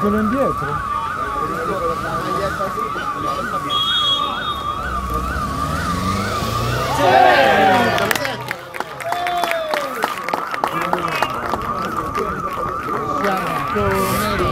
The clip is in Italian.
quello indietro. Sì. Sì. Sì.